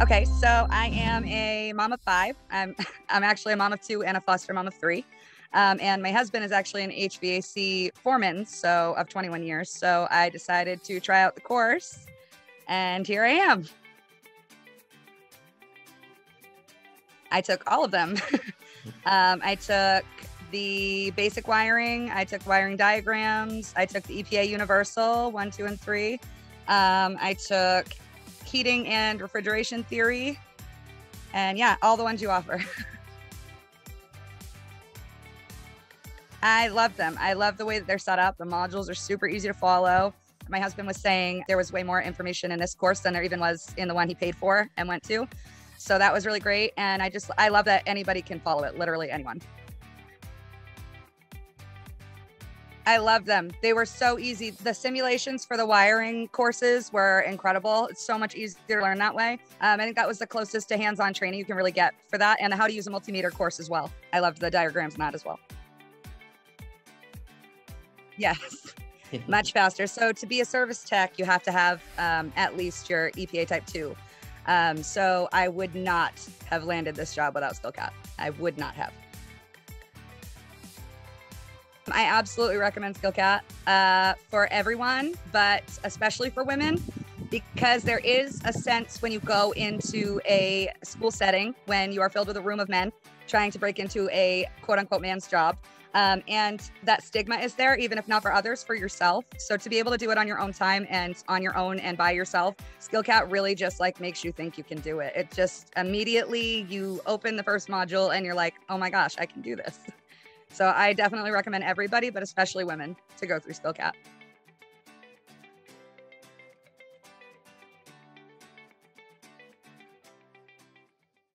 Okay, so I am a mom of five. I'm I'm actually a mom of two and a foster mom of three. Um, and my husband is actually an HVAC foreman, so of 21 years. So I decided to try out the course, and here I am. I took all of them. um, I took the basic wiring. I took wiring diagrams. I took the EPA Universal one, two, and three. Um, I took heating and refrigeration theory. And yeah, all the ones you offer. I love them. I love the way that they're set up. The modules are super easy to follow. My husband was saying there was way more information in this course than there even was in the one he paid for and went to. So that was really great. And I just, I love that anybody can follow it, literally anyone. I love them. They were so easy. The simulations for the wiring courses were incredible. It's so much easier to learn that way. Um, I think that was the closest to hands on training you can really get for that, and the how to use a multimeter course as well. I loved the diagrams in that as well. Yes, much faster. So, to be a service tech, you have to have um, at least your EPA Type 2. Um, so, I would not have landed this job without SkillCat. I would not have. I absolutely recommend SkillCat uh, for everyone, but especially for women, because there is a sense when you go into a school setting when you are filled with a room of men trying to break into a quote unquote man's job. Um, and that stigma is there, even if not for others, for yourself. So to be able to do it on your own time and on your own and by yourself, SkillCat really just like makes you think you can do it. It just immediately you open the first module and you're like, oh my gosh, I can do this. So I definitely recommend everybody, but especially women, to go through SkillCat.